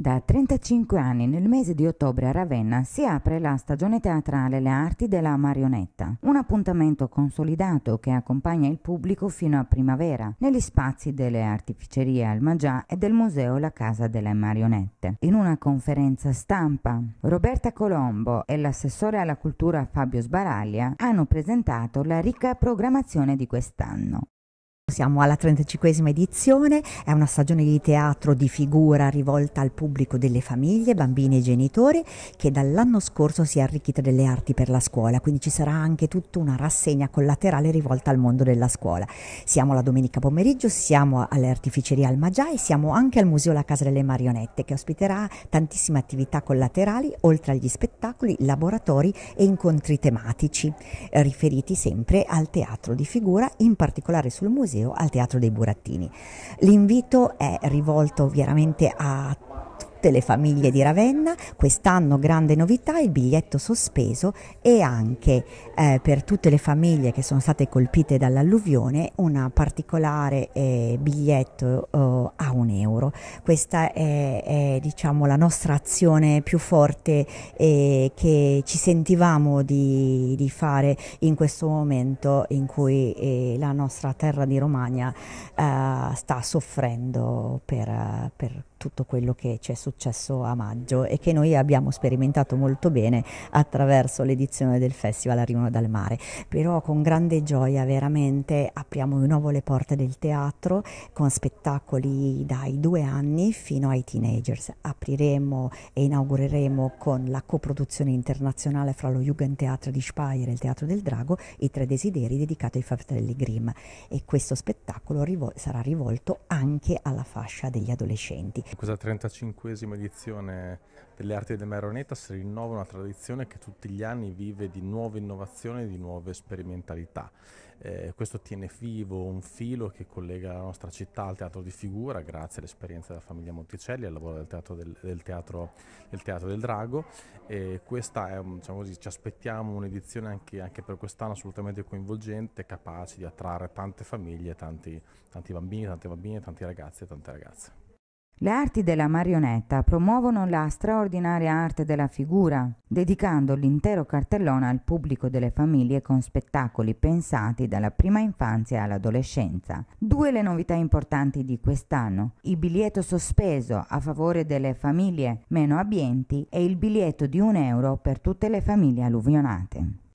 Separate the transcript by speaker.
Speaker 1: Da 35 anni nel mese di ottobre a Ravenna si apre la stagione teatrale Le Arti della Marionetta, un appuntamento consolidato che accompagna il pubblico fino a primavera negli spazi delle artificerie Almagià e del museo La Casa delle Marionette. In una conferenza stampa, Roberta Colombo e l'assessore alla cultura Fabio Sbaraglia hanno presentato la ricca programmazione di quest'anno.
Speaker 2: Siamo alla 35esima edizione, è una stagione di teatro di figura rivolta al pubblico delle famiglie, bambini e genitori che dall'anno scorso si è arricchita delle arti per la scuola, quindi ci sarà anche tutta una rassegna collaterale rivolta al mondo della scuola. Siamo la domenica pomeriggio, siamo alle artificerie Almagià e siamo anche al Museo La Casa delle Marionette che ospiterà tantissime attività collaterali oltre agli spettacoli, laboratori e incontri tematici eh, riferiti sempre al teatro di figura, in particolare sul museo museo al Teatro dei Burattini. L'invito è rivolto veramente a tutte le famiglie di Ravenna, quest'anno grande novità, il biglietto sospeso e anche eh, per tutte le famiglie che sono state colpite dall'alluvione un particolare eh, biglietto eh, a un euro. Questa è, è diciamo, la nostra azione più forte eh, che ci sentivamo di, di, fare in questo momento in cui eh, la nostra terra di Romagna eh, sta soffrendo per, per tutto quello che ci è successo a maggio e che noi abbiamo sperimentato molto bene attraverso l'edizione del Festival a dal Mare. Però con grande gioia veramente apriamo di nuovo le porte del teatro con spettacoli dai due anni fino ai teenagers. Apriremo e inaugureremo con la coproduzione internazionale fra lo Jugendtheater di Speyer e il Teatro del Drago i tre desideri dedicati ai fratelli Grimm e questo spettacolo rivol- sarà rivolto anche alla fascia degli adolescenti.
Speaker 3: Questa 35esima edizione delle arti delle Marionetas rinnova una tradizione che tutti gli anni vive di nuove innovazioni e di nuove sperimentalità. Eh, questo tiene vivo un filo che collega la nostra città al teatro di figura, grazie all'esperienza della famiglia Monticelli, al lavoro del teatro del, del, teatro, del, teatro del Drago. E questa è, diciamo così, ci aspettiamo un'edizione anche, anche, per quest'anno assolutamente coinvolgente, capace di attrarre tante famiglie, tanti, tanti bambini, tante bambine, tanti ragazzi e tante ragazze.
Speaker 1: Le arti della marionetta promuovono la straordinaria arte della figura, dedicando l'intero cartellone al pubblico delle famiglie con spettacoli pensati dalla prima infanzia all'adolescenza. Due le novità importanti di quest'anno, il biglietto sospeso a favore delle famiglie meno abbienti e il biglietto di un euro per tutte le famiglie alluvionate.